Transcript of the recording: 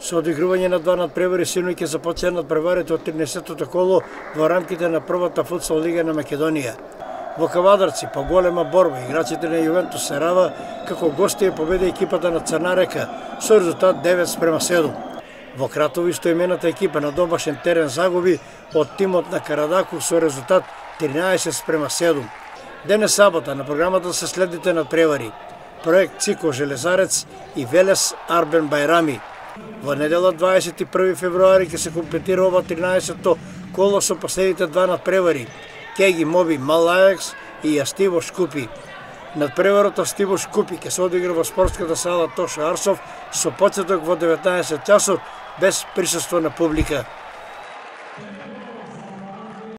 Со одигрување на два надпревари синоќе ќе започне надпреварите од 13-тото коло во рамките на првата фудбал лига на Македонија. Во Кавадарци, по голема борба, играчите на Јувентус Серава како гости победи екипата на Црна река со резултат 9 спрема 7. Во Кратови исто имената екипа на домашен терен загуби од тимот на Карадаку со резултат 13 спрема 7. Денес сабота на програмата се следите на превари. Проект Цико Железарец и Велес Арбен Байрами. Во недела 21 февруари ќе се комплетира ова 13-то коло со последните два надпревари. Кеги Моби Малаекс и Јастиво Шкупи. Надпреварото Стиво Шкупи ќе се одигра во спортската сала Тоша Арсов со почеток во 19 часот без присуство на публика.